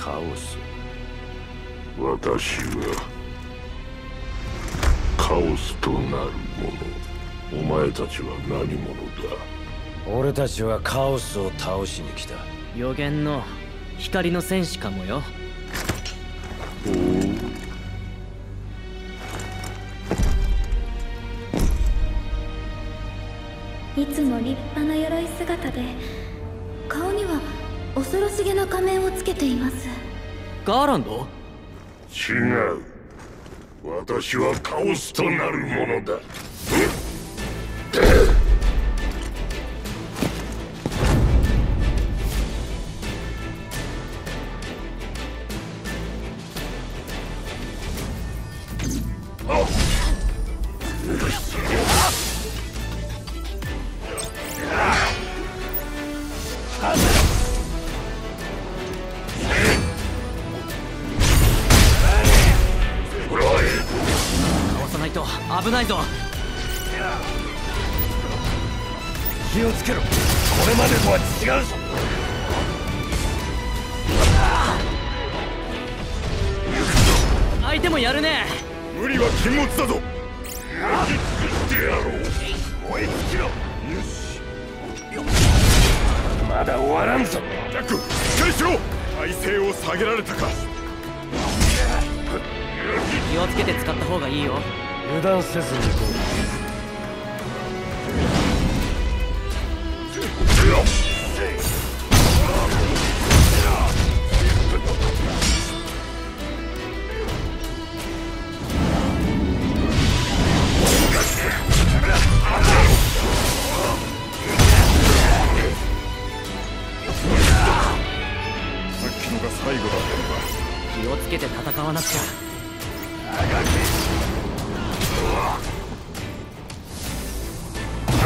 カオス。私はカオスとなるもの。お前たちは何者だ？俺たちはカオスを倒しに来た。予言の光の戦士かもよ。おおいつも立派な鎧姿で顔には恐ろしげな仮面をつけています。ガーランド？違う。私はカオスとなるものだ危ないぞ。気をつけろ。これまでとは違うぞ。相手もやるね。無理は禁物だぞ。ってやろう。燃え尽きろ。よし。まだ終わらんぞ。ジャックしっかりしろ。体勢を下げられたか。気をつけて使った方がいいよ油断せずに行こさっきのが最後だったのか気をつけて戦わなくちゃ。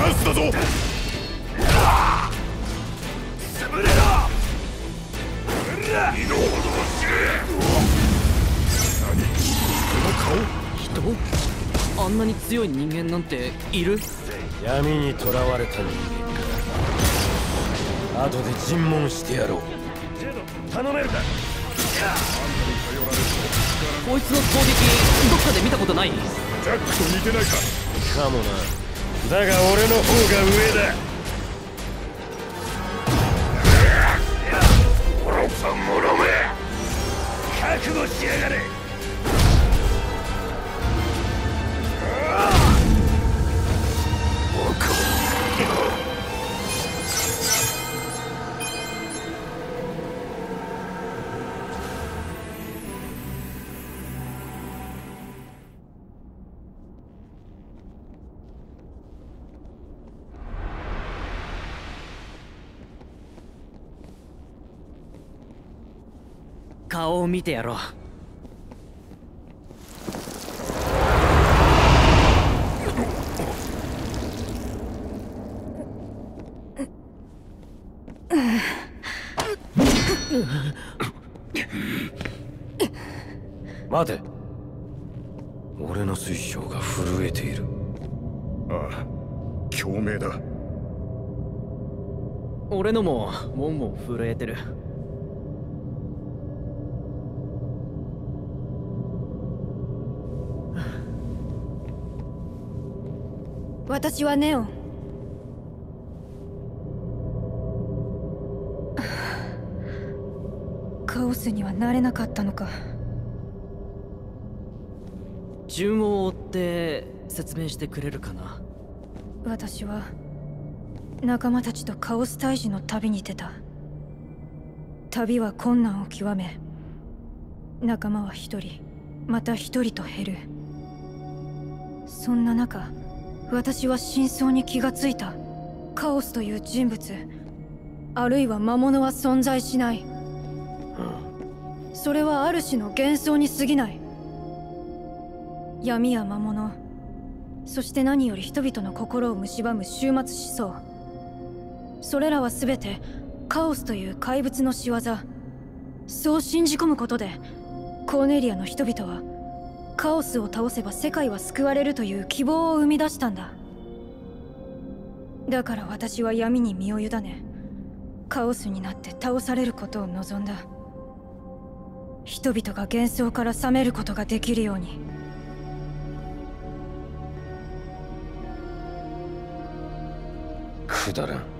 ャンスだぞ。潰れろ身の程を知れ何この顔人あんなに強い人間なんている？う闇に囚われた人間か。後で尋問してやろう。頼めるか？こいつの攻撃どっかで見たことない？ジャックと似てないか？かもなだが俺の方が上だ。もろめ覚悟しやがれ。顔を見てやろう。待て。俺の水晶が震えている。ああ共鳴だ。俺のももんもん震えてる私はネオ。ンカオスにはなれなかったのか。順を追って説明してくれるかな？私は仲間たちとカオス退治の旅に出た。旅は困難を極め仲間は一人また一人と減る。そんな中私は真相に気がついた。カオスという人物。あるいは魔物は存在しない。それはある種の幻想に過ぎない。闇や魔物。そして何より人々の心を蝕む終末思想。それらは全てカオスという怪物の仕業。そう信じ込むことでコーネリアの人々はカオスを倒せば世界は救われるという希望を生み出したんだ。だから私は闇に身を委ねカオスになって倒されることを望んだ。人々が幻想から覚めることができるように。くだらん。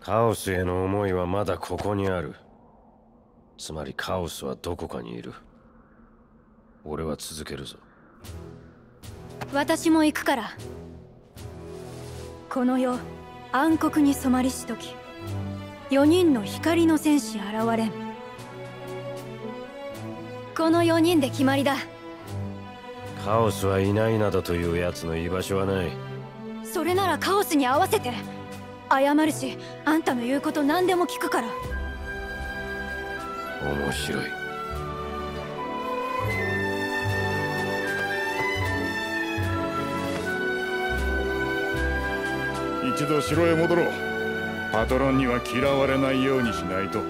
カオスへの思いはまだここにある。つまりカオスはどこかにいる。俺は続けるぞ。私も行くから。この世暗黒に染まりし時4人の光の戦士現れん。この4人で決まりだ。カオスはいないなどという奴の居場所はない。それならカオスに合わせて。謝るしあんたの言うこと何でも聞くから。面白い。一度城へ戻ろう。パトロンには嫌われないようにしないと